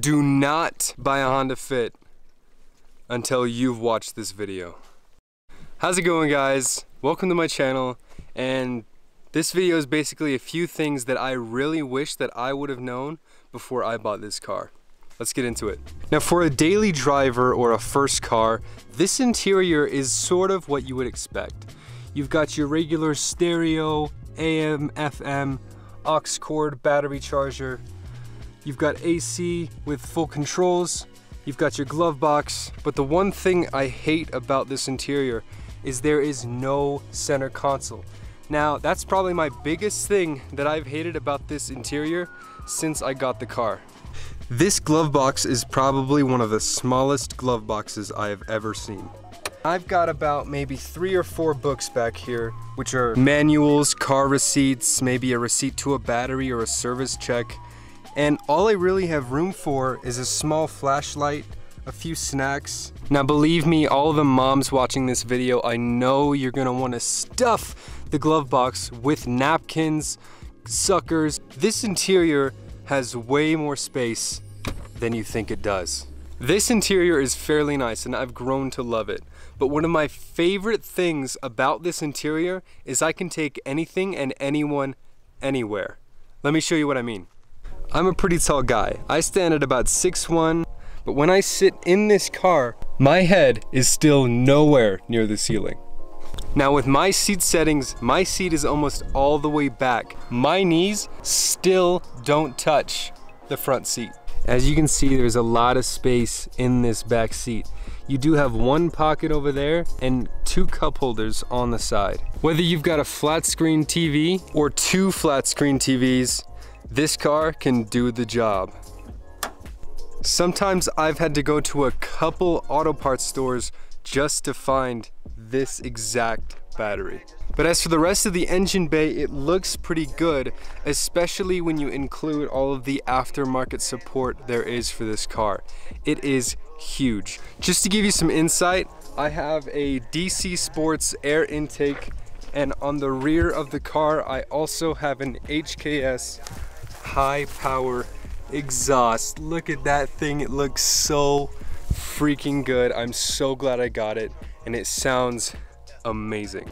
Do not buy a Honda Fit until you've watched this video. How's it going guys? Welcome to my channel and this video is basically a few things that I really wish that I would have known before I bought this car. Let's get into it. Now for a daily driver or a first car, this interior is sort of what you would expect. You've got your regular stereo, AM, FM, aux cord, battery charger, You've got AC with full controls. You've got your glove box. But the one thing I hate about this interior is there is no center console. Now, that's probably my biggest thing that I've hated about this interior since I got the car. This glove box is probably one of the smallest glove boxes I have ever seen. I've got about maybe three or four books back here, which are manuals, car receipts, maybe a receipt to a battery or a service check, and all I really have room for is a small flashlight, a few snacks. Now believe me, all the moms watching this video, I know you're gonna wanna stuff the glove box with napkins, suckers. This interior has way more space than you think it does. This interior is fairly nice and I've grown to love it. But one of my favorite things about this interior is I can take anything and anyone anywhere. Let me show you what I mean. I'm a pretty tall guy. I stand at about 6'1", but when I sit in this car, my head is still nowhere near the ceiling. Now with my seat settings, my seat is almost all the way back. My knees still don't touch the front seat. As you can see, there's a lot of space in this back seat. You do have one pocket over there and two cup holders on the side. Whether you've got a flat screen TV or two flat screen TVs, this car can do the job. Sometimes I've had to go to a couple auto parts stores just to find this exact battery. But as for the rest of the engine bay, it looks pretty good, especially when you include all of the aftermarket support there is for this car. It is huge. Just to give you some insight, I have a DC Sports air intake and on the rear of the car, I also have an HKS high power exhaust. Look at that thing, it looks so freaking good. I'm so glad I got it and it sounds amazing.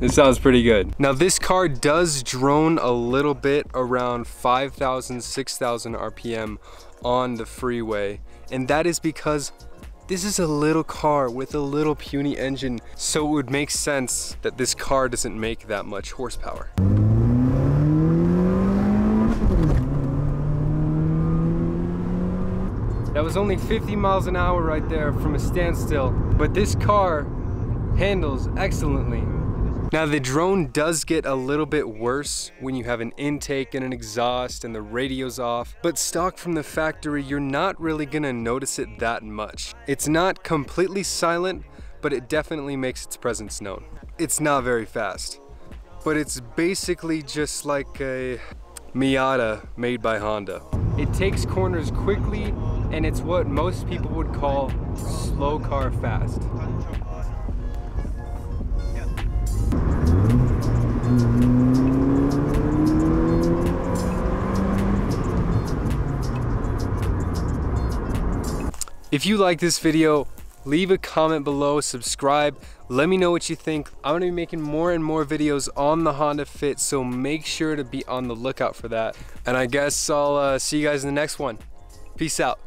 It sounds pretty good. Now this car does drone a little bit around 5,000, 6,000 RPM on the freeway. And that is because this is a little car with a little puny engine, so it would make sense that this car doesn't make that much horsepower. That was only 50 miles an hour right there from a standstill, but this car handles excellently. Now the drone does get a little bit worse when you have an intake and an exhaust and the radio's off, but stock from the factory, you're not really gonna notice it that much. It's not completely silent, but it definitely makes its presence known. It's not very fast, but it's basically just like a Miata made by Honda. It takes corners quickly and it's what most people would call slow car fast. If you like this video, leave a comment below, subscribe, let me know what you think. I'm gonna be making more and more videos on the Honda Fit, so make sure to be on the lookout for that. And I guess I'll uh, see you guys in the next one. Peace out.